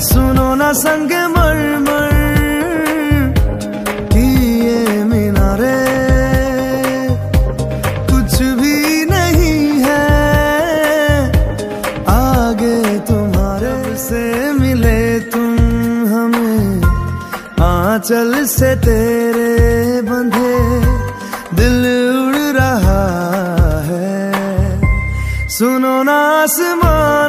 सुनो ना संग मर मर की ये मीनारे। कुछ भी नहीं है, आगे तुम्हारे से मिले तुम हमें। आंचल से तेरे बंधे दिल उड़ रहा है। सुनो ना आसमानों।